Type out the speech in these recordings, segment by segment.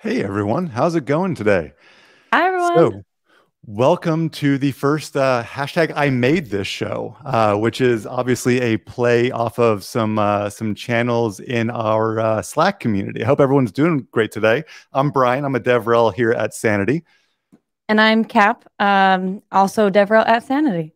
Hey everyone, how's it going today? Hi everyone. So, welcome to the first uh, hashtag I made this show, uh, which is obviously a play off of some uh, some channels in our uh, Slack community. I hope everyone's doing great today. I'm Bryan. I'm a DevRel here at Sanity, and I'm Cap, um, also DevRel at Sanity.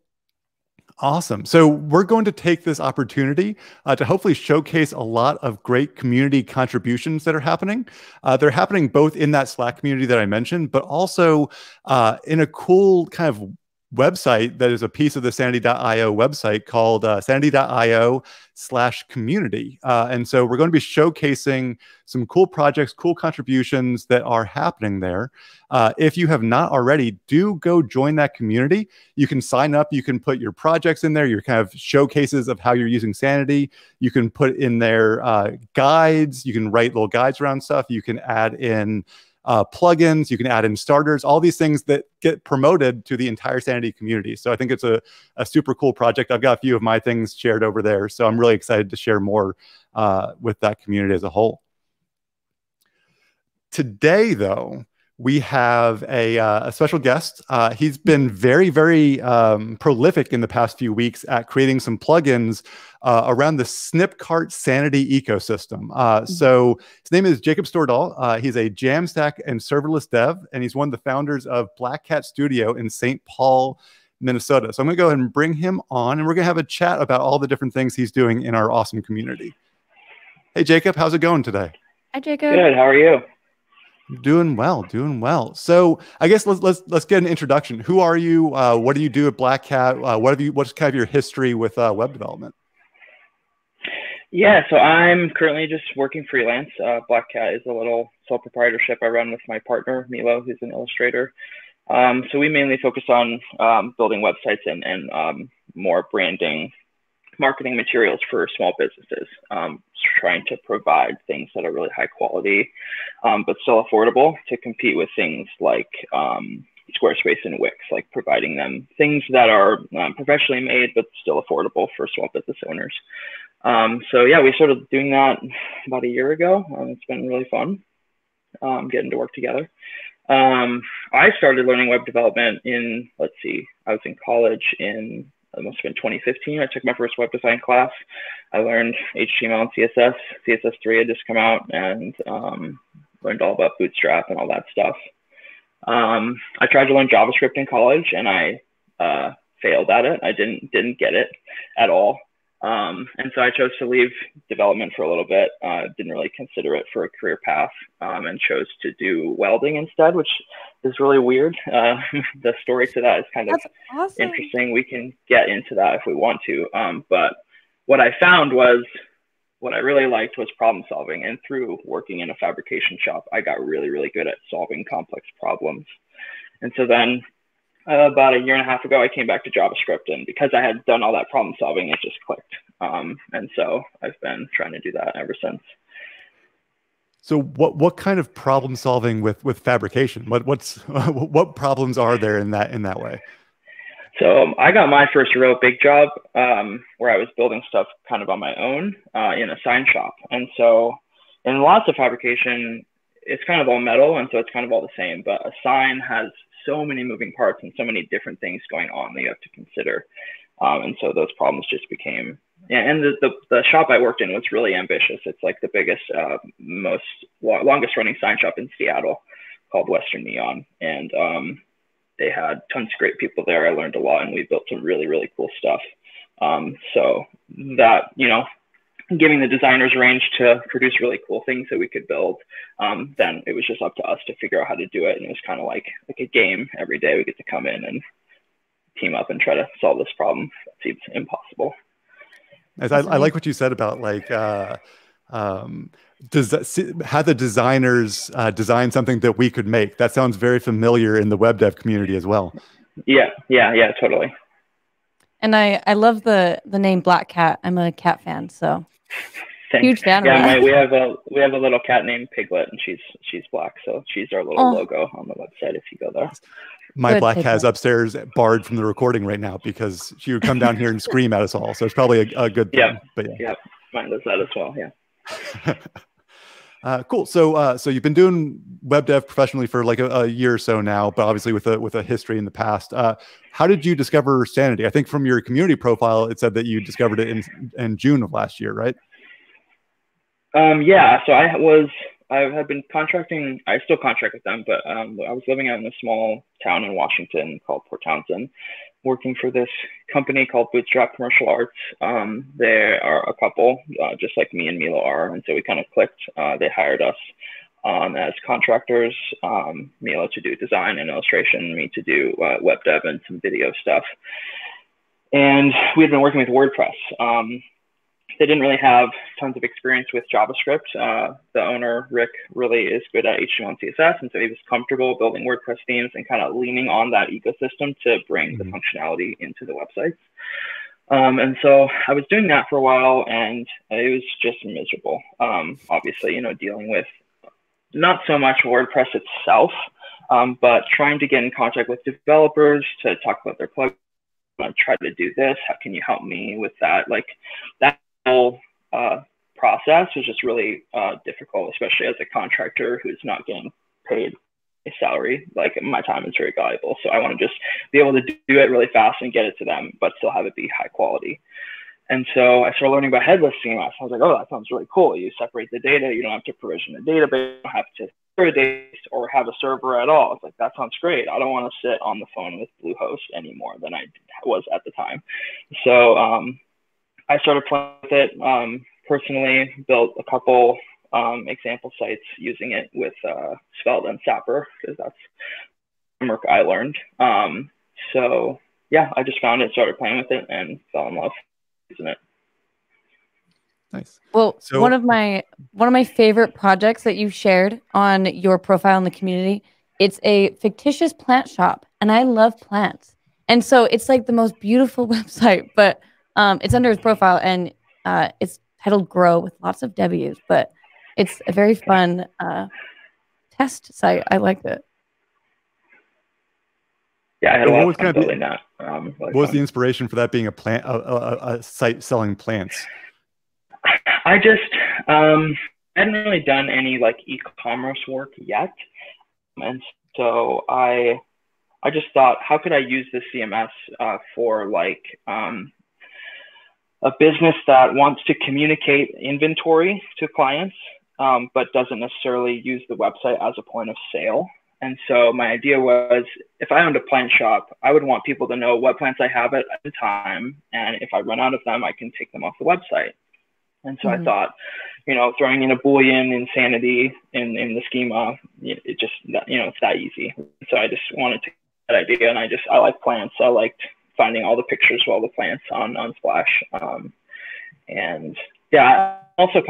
Awesome. So we're going to take this opportunity uh, to hopefully showcase a lot of great community contributions that are happening. Uh, they're happening both in that Slack community that I mentioned, but also uh, in a cool kind of website that is a piece of the sanity.io website called uh, sanity.io slash community. Uh, and so we're going to be showcasing some cool projects, cool contributions that are happening there. Uh, if you have not already, do go join that community. You can sign up. You can put your projects in there, your kind of showcases of how you're using Sanity. You can put in there uh, guides. You can write little guides around stuff. You can add in uh, plugins, you can add in starters, all these things that get promoted to the entire Sanity community. So I think it's a, a super cool project. I've got a few of my things shared over there. So I'm really excited to share more uh, with that community as a whole. Today, though, we have a, uh, a special guest. Uh, he's been very, very um, prolific in the past few weeks at creating some plugins uh, around the Snipcart Sanity ecosystem. Uh, mm-hmm. so his name is Jacob Stordahl. Uh, he's a Jamstack and serverless dev, and he's one of the founders of Black Cat Studio in St. Paul, Minnesota. So I'm going to go ahead and bring him on, and we're going to have a chat about all the different things he's doing in our awesome community. Hey, Jacob, how's it going today? Hi, Jacob. Good. How are you? Doing well, doing well. So I guess let's let's let's get an introduction. Who are you? Uh, what do you do at Black Cat? Uh, what have you? What's kind of your history with uh, web development? Yeah, so I'm currently just working freelance. Uh, Black Cat is a little sole proprietorship I run with my partner Milo, who's an illustrator. Um, so we mainly focus on um, building websites and and um, more branding marketing materials for small businesses, um, trying to provide things that are really high quality, um, but still affordable to compete with things like um, Squarespace and Wix, like providing them things that are um, professionally made, but still affordable for small business owners. Um, so yeah, we started doing that about a year ago. it's been really fun getting to work together. I started learning web development in, let's see, I was in college in it must have been 2015. I took my first web design class. I learned HTML and CSS. CSS3 had just come out and um, learned all about Bootstrap and all that stuff. Um, I tried to learn JavaScript in college and I uh, failed at it. I didn't didn't get it at all. Um, and so I chose to leave development for a little bit. Uh, didn't really consider it for a career path um, and chose to do welding instead, which is really weird. Uh, the story to that is kind of awesome. interesting. We can get into that if we want to. Um, but what I found was what I really liked was problem solving. And through working in a fabrication shop, I got really, really good at solving complex problems. And so then uh, about a year and a half ago, I came back to JavaScript, and because I had done all that problem solving, it just clicked. Um, and so I've been trying to do that ever since. So, what what kind of problem solving with with fabrication? What what's what problems are there in that in that way? So um, I got my first real big job um, where I was building stuff kind of on my own uh, in a sign shop, and so in lots of fabrication, it's kind of all metal, and so it's kind of all the same. But a sign has so many moving parts and so many different things going on that you have to consider. Um, and so those problems just became, and the, the, the, shop I worked in was really ambitious. It's like the biggest, uh, most longest running sign shop in Seattle called Western Neon. And um, they had tons of great people there. I learned a lot and we built some really, really cool stuff. Um, so that, you know, giving the designers range to produce really cool things that we could build. Um, then it was just up to us to figure out how to do it, and it was kind of like like a game. Every day we get to come in and team up and try to solve this problem. It seems impossible. As I, I like what you said about like. Uh, um, does that, had the designers uh, design something that we could make? That sounds very familiar in the web dev community as well. Yeah, yeah, yeah, totally. And I, I love the the name Black Cat. I'm a cat fan, so Thanks. Huge fan. Yeah, my, we have a we have a little cat named Piglet, and she's she's black, so she's our little oh. logo on the website. If you go there, my Good black cat is upstairs, barred from the recording right now because she would come down here and scream at us all. So it's probably a, a good thing. Yeah, but yeah, yeah, mine does that as well. Yeah. uh, cool. So, uh, so you've been doing web dev professionally for like a, a, year or so now, but obviously with a with a history in the past. Uh, how did you discover Sanity? I think from your community profile, it said that you discovered it in in June of last year, right? Um, yeah. So I was I have been contracting. I still contract with them, but um, I was living out in a small town in Washington called Port Townsend, working for this company called Bootstrap Commercial Arts. Um, are a couple, uh, just like me and Milo are, and so we kind of clicked. Uh, they hired us um, as contractors, um, Milo to do design and illustration, me to do uh, web dev and some video stuff. And we had been working with WordPress. Um, they didn't really have tons of experience with JavaScript. Uh, the owner, Rick, really is good at HTML and CSS, and so he was comfortable building WordPress themes and kind of leaning on that ecosystem to bring mm-hmm. the functionality into the websites. Um, and so I was doing that for a while, and it was just miserable. Um, obviously, you know, dealing with not so much WordPress itself, um, but trying to get in contact with developers to talk about their plugins. I try to do this. How can you help me with that? Like that whole uh, process was just really uh, difficult, especially as a contractor who's not getting paid a salary. Like my time is very valuable, so I want to just be able to do it really fast and get it to them, but still have it be high quality. And so I started learning about headless CMS. I was like, oh, that sounds really cool. You separate the data. You don't have to provision a database. You don't have to database or have a server at all. It's like, that sounds great. I don't want to sit on the phone with Bluehost anymore than I was at the time. So um, I started playing with it um, personally, built a couple um, example sites using it with uh, Svelte and Sapper because that's work I learned. Um, so yeah, I just found it, started playing with it, and fell in love using it. Nice. Well, so, one of my one of my favorite projects that you've shared on your profile in the community, it's a fictitious plant shop, and I love plants. And so it's like the most beautiful website, but um, it's under his profile and uh, it's titled Grow with lots of W's, but it's a very fun uh, test site. I liked it. Yeah, I had a lot of fun building that. Um, what was the inspiration for that being a plant, a, a, a site selling plants? I just um, hadn't really done any like e-commerce work yet, and so I I just thought, how could I use the CMS uh, for like um, a business that wants to communicate inventory to clients, um, but doesn't necessarily use the website as a point of sale. And so my idea was if I owned a plant shop, I would want people to know what plants I have at the time. And if I run out of them, I can take them off the website. And so mm-hmm. I thought, you know, throwing in a Boolean in Sanity in, in the schema, it just, you know, it's that easy. So I just wanted to that idea. And I just, I like plants. I liked finding all the pictures of all the plants on Unsplash. Um, and yeah, also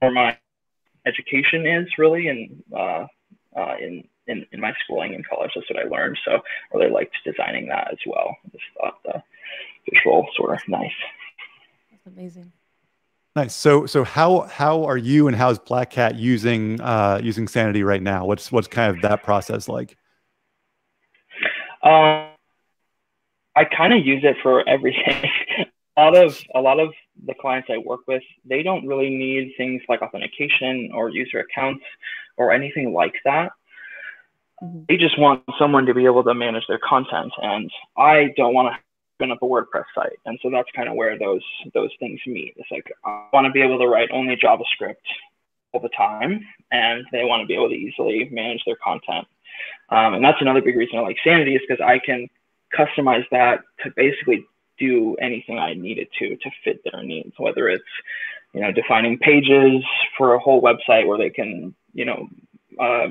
where my education is really in uh, uh, in, in in my schooling in college. That's what I learned. So I really liked designing that as well. I just thought the visual sort of nice. That's amazing. Nice. So, so how how are you and how's Black Cat using uh, using Sanity right now? What's what's kind of that process like? Um, I kind of use it for everything. a lot of a lot of the clients I work with, they don't really need things like authentication or user accounts or anything like that. Mm-hmm. They just want someone to be able to manage their content, and I don't want to spin up a WordPress site, and so that's kind of where those those things meet. It's like I want to be able to write only JavaScript all the time, and they want to be able to easily manage their content. Um, and that's another big reason I like Sanity is because I can customize that to basically do anything I needed to to fit their needs, whether it's you know defining pages for a whole website where they can you know uh,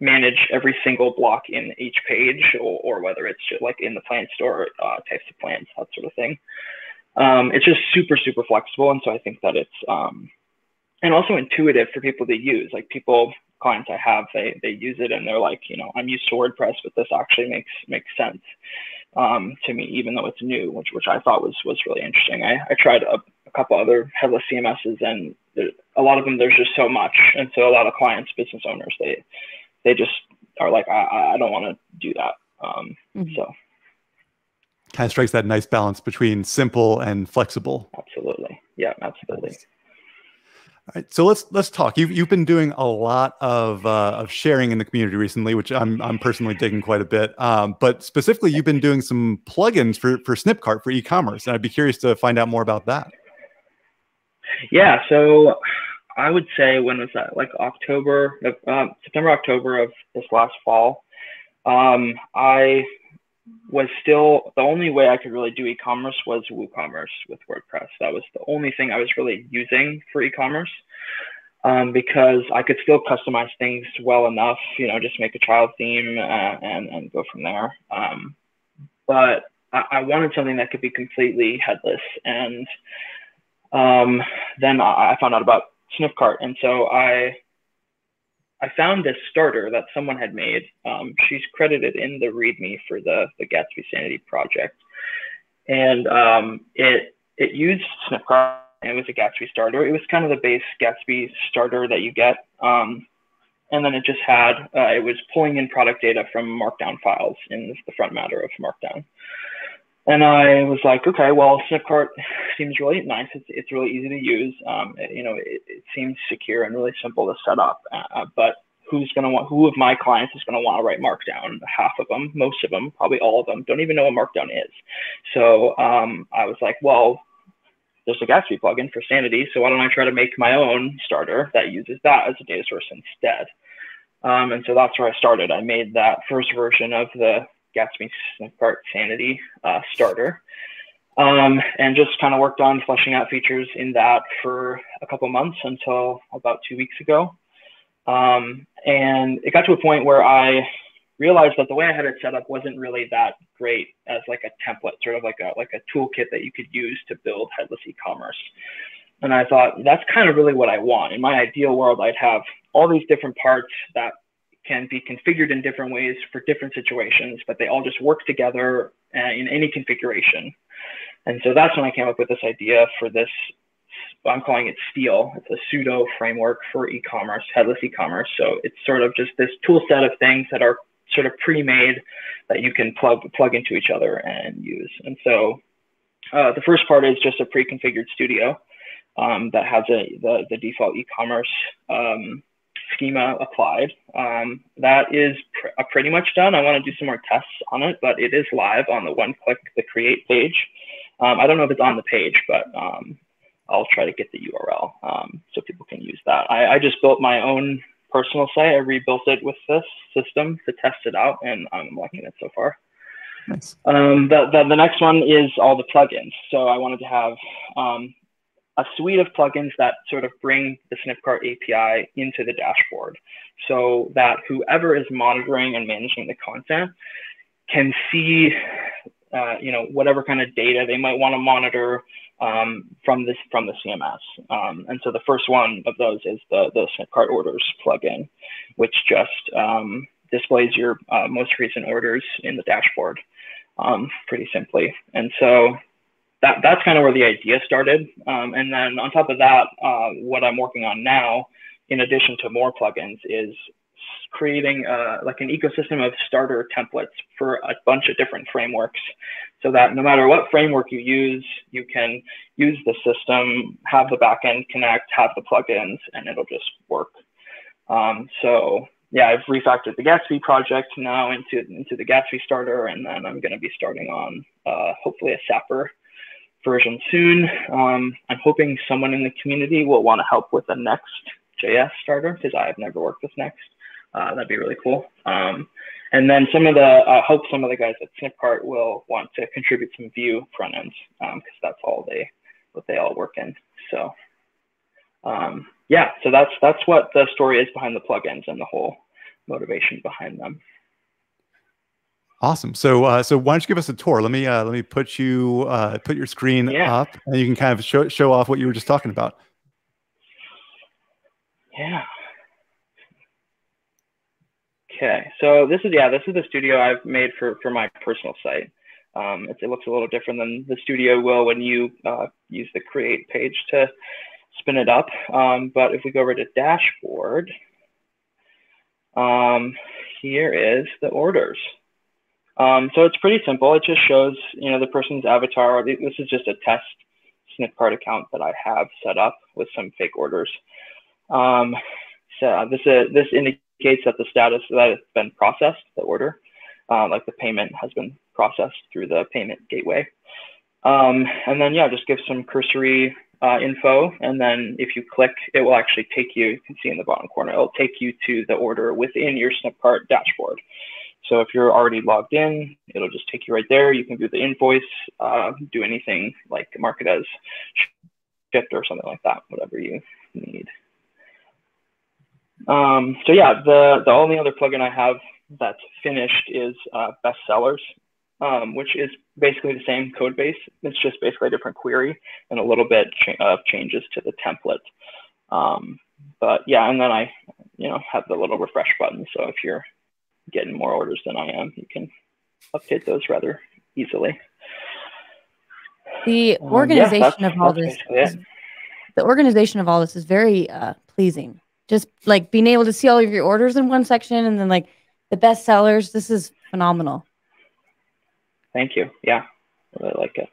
manage every single block in each page, or, or whether it's just like in the plant store uh, types of plants, that sort of thing. Um, it's just super super flexible, and so I think that it's um, and also intuitive for people to use. Like people clients I have, they they use it and they're like, you know, I'm used to WordPress, but this actually makes makes sense um, to me, even though it's new, which which I thought was was really interesting. I, I tried a, a couple other headless CMSs, and there, a lot of them there's just so much, and so a lot of clients, business owners, they they just are like, I I don't want to do that. Um, mm-hmm. So kind of strikes that nice balance between simple and flexible. Absolutely, yeah, absolutely. All right, so let's let's talk. You've you've been doing a lot of uh, of sharing in the community recently, which I'm I'm personally digging quite a bit. Um, but specifically, you've been doing some plugins for for Snipcart for e-commerce, and I'd be curious to find out more about that. Yeah, so I would say when was that? Like October, uh, September, October of this last fall. Um, I was still the only way I could really do e-commerce was WooCommerce with WordPress. That was the only thing I was really using for e-commerce um, because I could still customize things well enough, you know, just make a child theme uh, and and go from there. Um, but I, I, wanted something that could be completely headless, and um, then I, I found out about Snipcart, and so I I found this starter that someone had made. Um, she's credited in the README for the, the Gatsby Sanity project. And um, it, it used Snipcart and it was a Gatsby starter. It was kind of the base Gatsby starter that you get. Um, and then it just had, uh, it was pulling in product data from Markdown files in the front matter of Markdown. And I was like, okay, well, Snipcart seems really nice. It's, it's really easy to use. Um, it, you know, it, it, seems secure and really simple to set up. Uh, but who's going to want, who of my clients is going to want to write Markdown? Half of them, most of them, probably all of them don't even know what Markdown is. So um, I was like, well, there's a Gatsby plugin for Sanity. So why don't I try to make my own starter that uses that as a data source instead? Um, and so that's where I started. I made that first version of the Gatsby Snipcart Sanity uh, starter. Um, and just kind of worked on fleshing out features in that for a couple months until about two weeks ago. Um, and it got to a point where I realized that the way I had it set up wasn't really that great as like a template, sort of like a like a toolkit that you could use to build headless e-commerce. And I thought that's kind of really what I want. In my ideal world, I'd have all these different parts that can be configured in different ways for different situations, but they all just work together uh, in any configuration. And so that's when I came up with this idea for this. I'm calling it Steel. It's a pseudo framework for e-commerce, headless e-commerce. So it's sort of just this tool set of things that are sort of pre-made that you can plug plug into each other and use. And so uh, the first part is just a pre-configured studio um, that has a the, the default e-commerce um, schema applied. Um, that is pr uh, pretty much done. I want to do some more tests on it, but it is live on the one click the create page. Um, I don't know if it's on the page, but um, I'll try to get the URL um, so people can use that. I, I, just built my own personal site. I rebuilt it with this system to test it out, and I'm liking it so far. Nice. Um, the, the, the, next one is all the plugins. So I wanted to have um, a suite of plugins that sort of bring the Snipcart API into the dashboard so that whoever is monitoring and managing the content can see, uh, you know, whatever kind of data they might want to monitor um, from this from the CMS. Um, and so the first one of those is the, the Snipcart orders plugin, which just um, displays your uh, most recent orders in the dashboard um, pretty simply. And so that that's kind of where the idea started. Um, and then on top of that, uh, what I'm working on now, in addition to more plugins, is creating uh, like an ecosystem of starter templates for a bunch of different frameworks so that no matter what framework you use, you can use the system, have the backend connect, have the plugins, and it'll just work. Um, so yeah, I've refactored the Gatsby project now into, into the Gatsby starter, and then I'm going to be starting on uh, hopefully a Sapper version soon. Um, I'm hoping someone in the community will want to help with the next JS starter because I have never worked with Next. Uh, that'd be really cool. Um, and then some of the, I hope some of the guys at Snipcart will want to contribute some Vue front ends because um, that's all they, what they all work in. So um, yeah, so that's that's what the story is behind the plugins and the whole motivation behind them. Awesome. So, uh, so why don't you give us a tour? Let me uh, let me put you uh, put your screen yeah. up, and you can kind of show show off what you were just talking about. Yeah. Okay. So this is yeah, this is the studio I've made for for my personal site. Um, it, it, looks a little different than the studio will when you uh, use the create page to spin it up. Um, but if we go over to dashboard, um, here is the orders. Um, so it's pretty simple. It just shows, you know, the person's avatar. This is just a test Snipcart account that I have set up with some fake orders. Um, so this uh, this indicates that the status that it's been processed, the order, uh, like the payment has been processed through the payment gateway. Um, and then yeah, just give some cursory uh, info, and then if you click, it will actually take you. You can see in the bottom corner, it'll take you to the order within your Snipcart dashboard. So if you're already logged in, it'll just take you right there. You can view the invoice, uh, do anything like mark it as shipped or something like that, whatever you need. Um, so yeah, the, the only other plugin I have that's finished is uh, bestsellers, um, which is basically the same code base. It's just basically a different query and a little bit of changes to the template. Um, but yeah, and then I, you know, have the little refresh button. So if you're getting more orders than I am, you can update those rather easily. The organization um, yeah, of all this, is, the organization of all this is very uh, pleasing. Just like being able to see all of your orders in one section, and then like the best sellers. This is phenomenal. Thank you. Yeah, I really like it.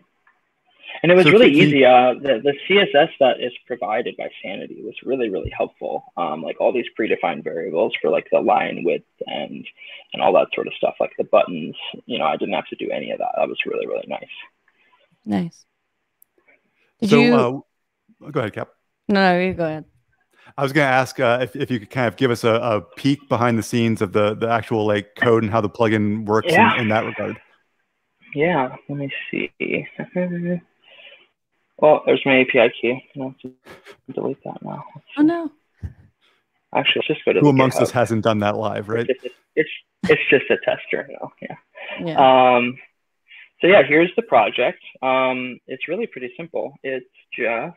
And it was so really easy. Uh, the, the CSS that is provided by Sanity was really, really helpful. Um, like all these predefined variables for like the line width and and all that sort of stuff, like the buttons. You know, I didn't have to do any of that. That was really, really nice. Nice. Did so, you... Uh, go ahead, Cap. No, no, you go ahead. I was going to ask uh, if, if you could kind of give us a, a, peek behind the scenes of the, the actual like code and how the plugin works yeah. in, in that regard. Yeah, let me see. Well, there's my API key. I have to delete that now. Oh no. Actually, let's just go to. Who amongst GitHub. us hasn't done that live, right? It's just, it's, it's just a tester now. Yeah. yeah. Um, so yeah, here's the project. Um, it's really pretty simple. It's just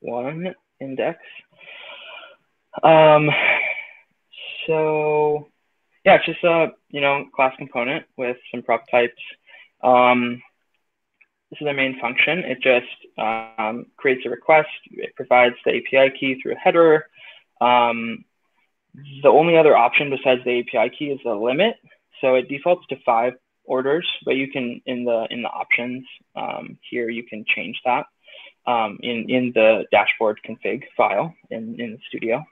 one index. Um, so yeah, it's just a you know class component with some prop types. Um, this is the main function. It just um, creates a request. It provides the API key through a header. Um, the only other option besides the API key is the limit. So it defaults to five orders, but you can in the in the options um, here you can change that um, in in the dashboard config file in in the Studio.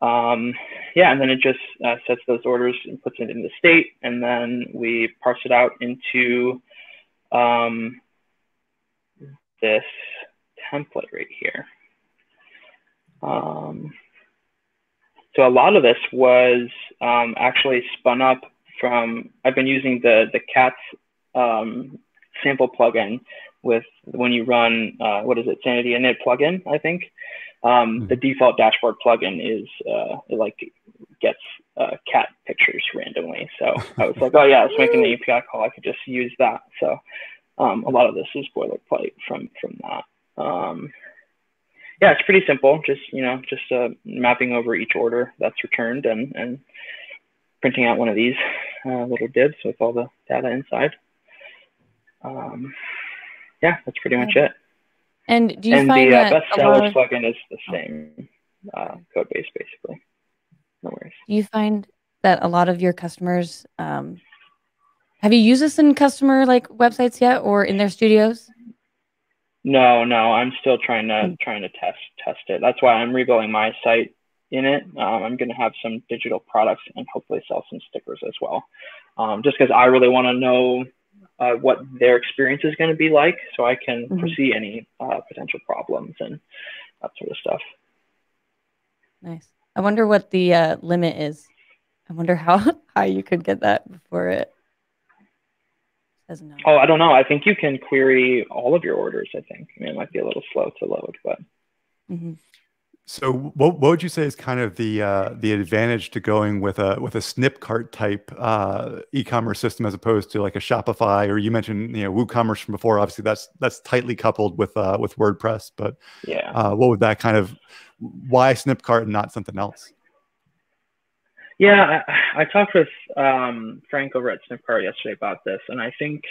Um, yeah, and then it just uh, sets those orders and puts it in the state, and then we parse it out into um, this template right here. Um, so a lot of this was um, actually spun up from, I've been using the, the CATS um, sample plugin with when you run, uh, what is it, Sanity init plugin, I think. Um, mm. The default dashboard plugin is uh, it like gets uh, cat pictures randomly. So I was like, oh yeah, let's make an API call. I could just use that. So um, a lot of this is boilerplate from from that. Um, yeah, it's pretty simple. Just you know, just uh, mapping over each order that's returned and and printing out one of these uh, little divs with all the data inside. Um, yeah, that's pretty much it. And do you and find the uh, bestsellers of... plugin is the same uh, code base basically. No worries. Do you find that a lot of your customers um, have you used this in customer like websites yet or in their studios? No, no, I'm still trying to hmm. trying to test test it. That's why I'm rebuilding my site in it. Um, I'm going to have some digital products and hopefully sell some stickers as well. Um, just because I really want to know uh, what their experience is going to be like, so I can mm-hmm. foresee any uh, potential problems and that sort of stuff. Nice. I wonder what the uh, limit is. I wonder how high you could get that before it doesn't know. Oh, I don't know. I think you can query all of your orders. I think. I mean, it might be a little slow to load, but. Mm-hmm. So, what, what would you say is kind of the uh, the advantage to going with a with a Snipcart type uh, e-commerce system as opposed to like a Shopify or you mentioned you know WooCommerce from before? Obviously, that's that's tightly coupled with uh, with WordPress, but yeah, uh, what would that kind of why Snipcart and not something else? Yeah, I, I talked with um, Frank over at Snipcart yesterday about this, and I think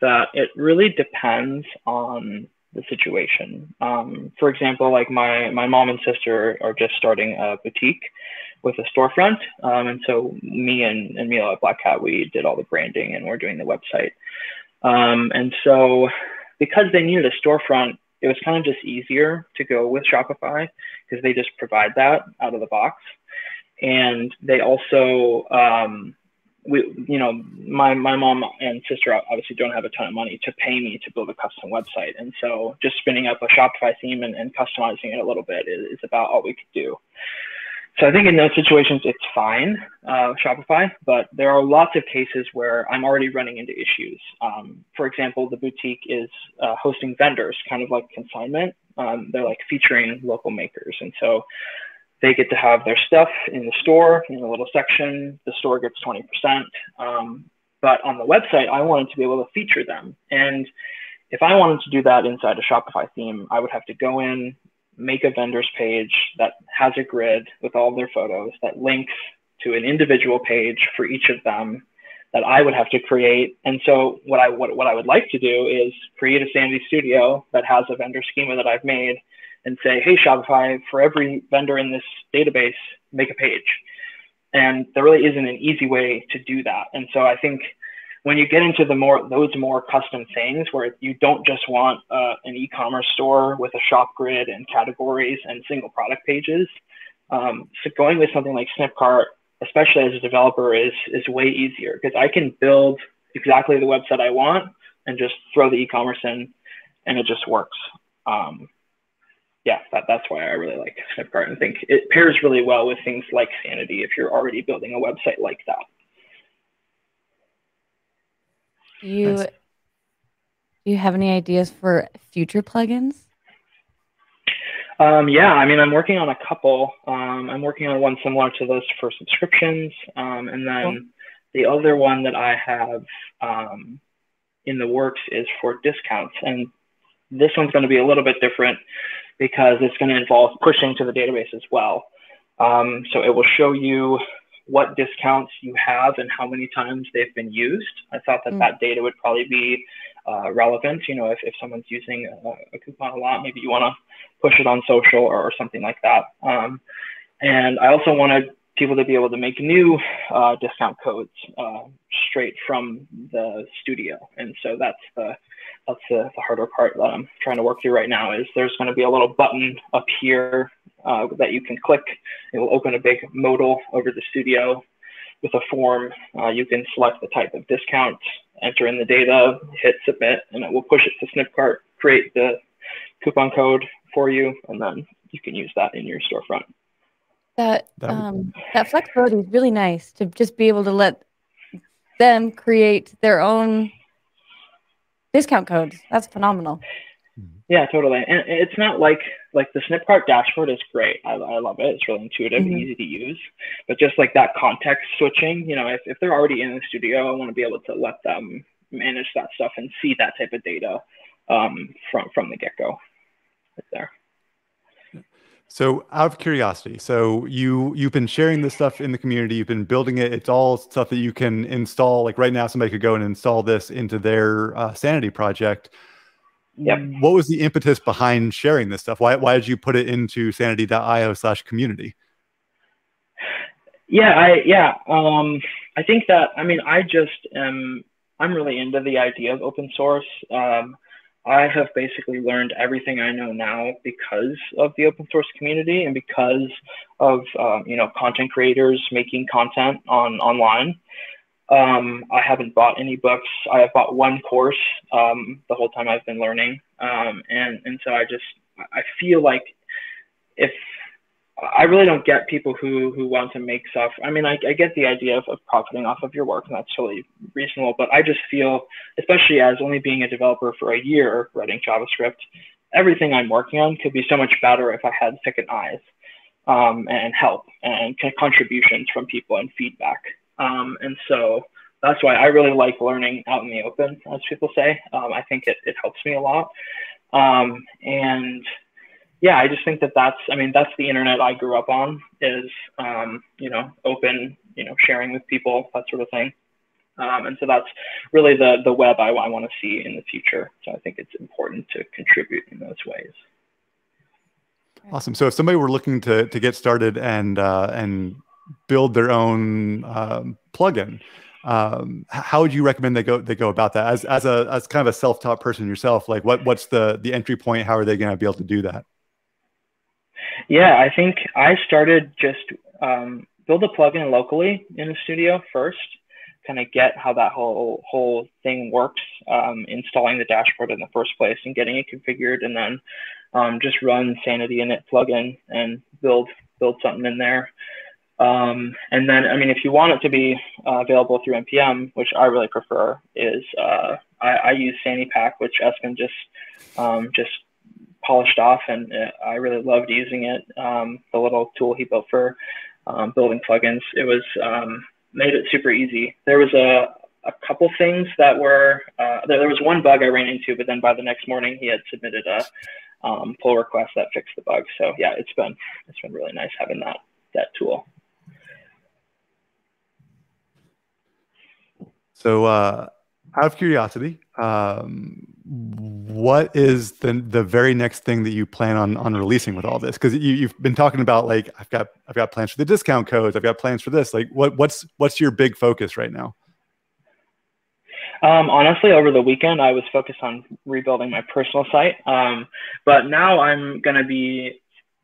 that it really depends on the situation. Um, for example, like my my mom and sister are just starting a boutique with a storefront, um, and so me and and Milo at Black Cat we did all the branding and we're doing the website. Um, and so because they needed a storefront it was kind of just easier to go with Shopify because they just provide that out of the box. And they also, um, we, you know, my, my mom and sister obviously don't have a ton of money to pay me to build a custom website. And so just spinning up a Shopify theme and, and customizing it a little bit is, is about all we could do. So I think in those situations, it's fine, uh, Shopify, but there are lots of cases where I'm already running into issues. Um, for example, the boutique is uh, hosting vendors, kind of like consignment. Um, they're like featuring local makers. And so they get to have their stuff in the store in a little section. The store gets 20%. Um, but on the website, I wanted to be able to feature them. And if I wanted to do that inside a Shopify theme, I would have to go in, make a vendor's page that has a grid with all their photos that links to an individual page for each of them that I would have to create. And so what I what, what I would like to do is create a Sanity Studio that has a vendor schema that I've made and say, hey Shopify, for every vendor in this database, make a page. And there really isn't an easy way to do that. And so I think when you get into the more those more custom things where you don't just want uh, an e-commerce store with a shop grid and categories and single product pages um, so going with something like snipcart especially as a developer is is way easier because i can build exactly the website i want and just throw the e-commerce in and it just works um, yeah that, that's why i really like snipcart and think it pairs really well with things like sanity if you're already building a website like that Do you do you have any ideas for future plugins? Um, yeah, I mean, I'm working on a couple. Um, I'm working on one similar to this for subscriptions, um, and then cool. the other one that I have um, in the works is for discounts. And this one's going to be a little bit different because it's going to involve pushing to the database as well. Um, so it will show you what discounts you have and how many times they've been used. I thought that mm. that data would probably be uh, relevant. You know, if, if someone's using a, a coupon a lot, maybe you want to push it on social or, or something like that. Um, and I also wanted people to be able to make new uh, discount codes uh, straight from the studio. And so that's the that's the, the, harder part that I'm trying to work through right now. Is there's going to be a little button up here uh, that you can click. It will open a big modal over the studio with a form. Uh, you can select the type of discount, enter in the data, hit submit, and it will push it to Snipcart, create the coupon code for you, and then you can use that in your storefront. That um, that flexibility is really nice to just be able to let them create their own discount codes. That's phenomenal. Yeah, totally. And it's not like like the Snipcart dashboard is great. I, I love it. It's really intuitive mm-hmm. and easy to use. But just like that context switching, you know, if, if they're already in the studio, I want to be able to let them manage that stuff and see that type of data um, from from the get go, right there. So, out of curiosity, so you you've been sharing this stuff in the community. You've been building it. It's all stuff that you can install. Like right now, somebody could go and install this into their uh, Sanity project. Yep. What was the impetus behind sharing this stuff? Why why did you put it into sanity.io slash community? Yeah, I yeah. Um, I think that I mean I just am I'm really into the idea of open source. Um, I have basically learned everything I know now because of the open source community and because of um, you know content creators making content on online. Um, I haven't bought any books. I have bought one course um, the whole time I've been learning, um, and and so I just I feel like if I really don't get people who who want to make stuff. I mean, I, I get the idea of, of profiting off of your work, and that's totally reasonable. But I just feel, especially as only being a developer for a year writing JavaScript, everything I'm working on could be so much better if I had second eyes um, and help and contributions from people and feedback. Um, and so that's why I really like learning out in the open, as people say. Um, I think it, it helps me a lot. Um, and yeah, I just think that that's, I mean, that's the internet I grew up on is, um, you know, open, you know, sharing with people, that sort of thing. Um, and so that's really the, the web I, I want to see in the future. So I think it's important to contribute in those ways. Awesome. So if somebody were looking to, to get started and, uh, and build their own um, plugin. um, how would you recommend they go they go about that as as a as kind of a self taught person yourself? Like what what's the the entry point? How are they going to be able to do that? Yeah, I think I started just um, build a plugin locally in the studio first, kind of get how that whole whole thing works, um, installing the dashboard in the first place and getting it configured, and then um, just run Sanity init plugin and build build something in there. Um, and then, I mean, if you want it to be uh, available through npm, which I really prefer, is uh, I, I, use SaniPack, which Espen just um, just polished off, and uh, I really loved using it. Um, the little tool he built for um, building plugins, it was um, made it super easy. There was a a couple things that were uh, there, there was one bug I ran into, but then by the next morning he had submitted a um, pull request that fixed the bug. So yeah, it's been it's been really nice having that that tool. So, uh, out of curiosity, um, what is the the very next thing that you plan on on releasing with all this? Because you, you've been talking about like I've got I've got plans for the discount codes, I've got plans for this. Like, what what's what's your big focus right now? Um, honestly, over the weekend, I was focused on rebuilding my personal site. Um, but now I'm going to be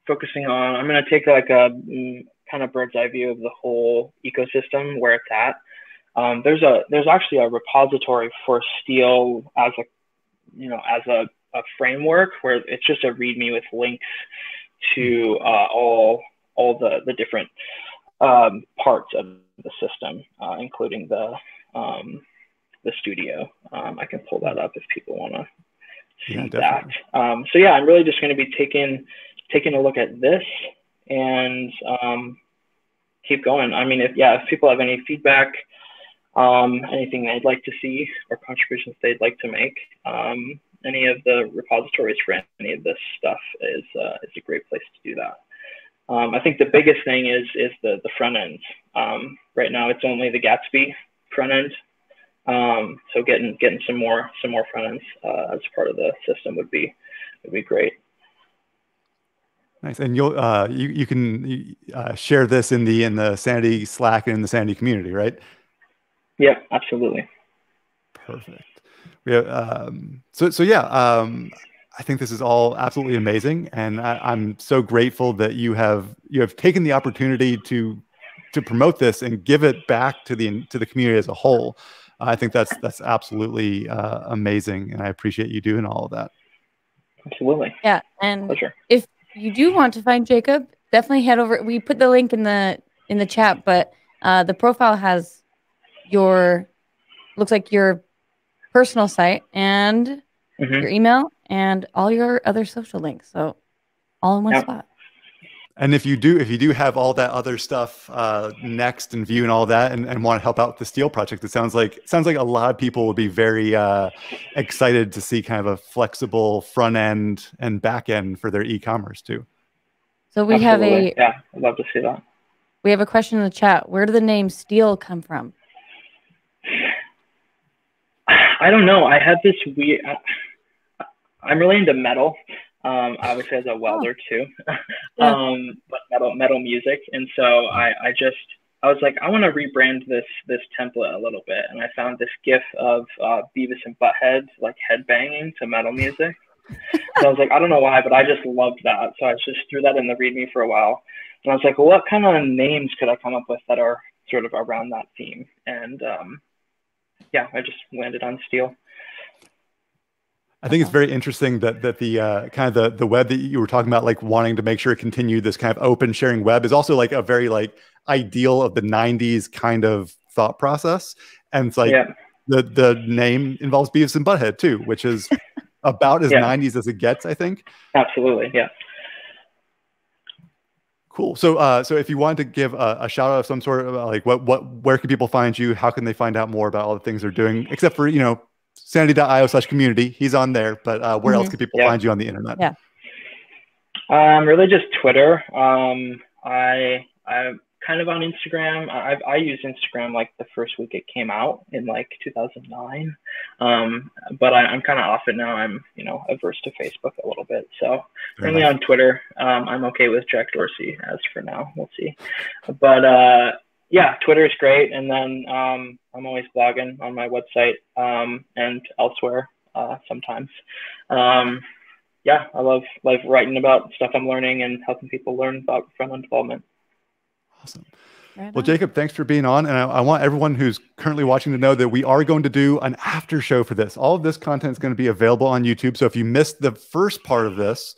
focusing on, I'm going to take like a mm, kind of bird's eye view of the whole ecosystem where it's at. Um, there's a there's actually a repository for Steel as a you know as a, a framework where it's just a README with links to uh, all all the the different um, parts of the system, uh, including the um, the studio. Um, I can pull that up if people want to see yeah, that. Um, so yeah, I'm really just going to be taking taking a look at this and um, keep going. I mean, if yeah, if people have any feedback, um, anything they'd like to see or contributions they'd like to make, um, any of the repositories for any of this stuff is uh, is a great place to do that. Um, I think the biggest thing is is the the front end. Um, right now, it's only the Gatsby front end. Um, so getting getting some more some more front ends uh, as part of the system would be would be great. Nice, and you'll uh, you you can uh, share this in the in the Sanity Slack and in the Sanity community, right? Yeah, absolutely. Perfect. We have, um, so so yeah. Um, I think this is all absolutely amazing, and I, am so grateful that you have you have taken the opportunity to to promote this and give it back to the to the community as a whole. I think that's that's absolutely uh, amazing, and I appreciate you doing all of that. Absolutely. Yeah, and Pleasure. if you do want to find Jacob, definitely head over. We put the link in the in the chat, but uh, the profile has your looks like your personal site and mm-hmm. your email and all your other social links. So all in one yep. spot. And if you do, if you do have all that other stuff uh, next and Vue and all that, and, and want to help out with the Steel project, it sounds like sounds like a lot of people would be very uh, excited to see kind of a flexible front end and back end for their e-commerce too. So we Absolutely. have a yeah, I'd love to see that. We have a question in the chat. Where did the name Steel come from? I don't know. I had this weird. I'm really into metal. Um, obviously as a welder oh. too, yeah. um, but metal metal music, and so I I just I was like I want to rebrand this this template a little bit, and I found this GIF of uh, Beavis and Butthead like headbanging to metal music. so I was like I don't know why, but I just loved that, so I just threw that in the README for a while, and I was like, well, what kind of names could I come up with that are sort of around that theme? And um, yeah, I just landed on steel. I think it's very interesting that that the uh, kind of the the web that you were talking about, like wanting to make sure it continued this kind of open sharing web, is also like a very like ideal of the '90s kind of thought process. And it's like yeah. the the name involves Beavis and Butthead too, which is about as yeah. '90s as it gets, I think. Absolutely, yeah. Cool. So, uh, so if you wanted to give a, a, shout out of some sort of like what, what, where can people find you? How can they find out more about all the things they're doing? Except for you know sanity.io slash community. He's on there, but uh, where mm-hmm. else can people yeah. find you on the internet? Yeah. Um, really just Twitter. Um, I I'm kind of on Instagram. I I used Instagram like the first week it came out in like 2009. Um, but I, am kind of off it now. I'm you know averse to Facebook a little bit. So mainly on Twitter. Um, I'm okay with Jack Dorsey as for now. We'll see. But uh, yeah, Twitter is great, and then um, I'm always blogging on my website um, and elsewhere uh, sometimes. Um, yeah, I love love writing about stuff I'm learning and helping people learn about front end development. Awesome. Right well, Jacob, thanks for being on. And I, I, want everyone who's currently watching to know that we are going to do an after show for this. All of this content is going to be available on YouTube. So if you missed the first part of this,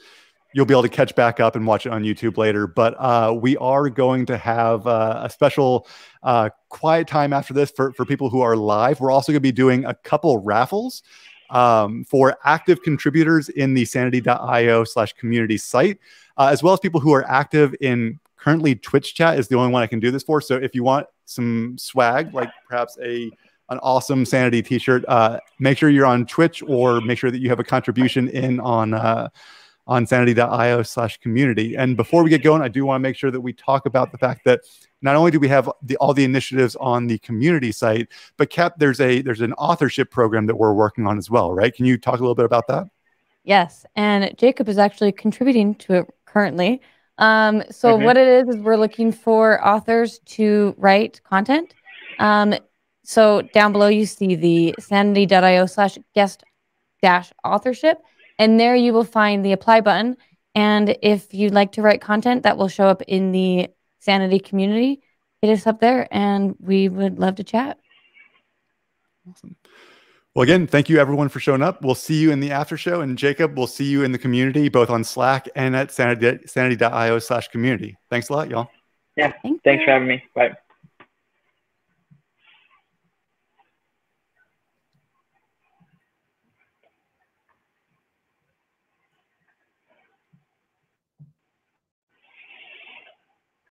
you'll be able to catch back up and watch it on YouTube later. But uh, we are going to have uh, a special uh, quiet time after this for, for people who are live. We're also going to be doing a couple raffles um, for active contributors in the sanity.io slash community site, uh, as well as people who are active in currently Twitch chat is the only one I can do this for. So if you want some swag, like perhaps a an awesome sanity t-shirt, uh, make sure you're on Twitch or make sure that you have a contribution in on uh, on sanity.io slash community. And before we get going, I do want to make sure that we talk about the fact that not only do we have the, all the initiatives on the community site, but Cap, there's a there's an authorship program that we're working on as well, right? Can you talk a little bit about that? Yes, and Jacob is actually contributing to it currently. Um, so mm-hmm. what it is is we're looking for authors to write content. Um, so down below you see the sanity.io slash guest dash authorship and there you will find the apply button. And if you'd like to write content that will show up in the Sanity community, hit us up there and we would love to chat. Awesome. Well, again, thank you everyone for showing up. We'll see you in the after show. And Jacob, we'll see you in the community, both on Slack and at sanity.io slash community. Thanks a lot, y'all. Yeah. Thank thanks you. for having me. Bye.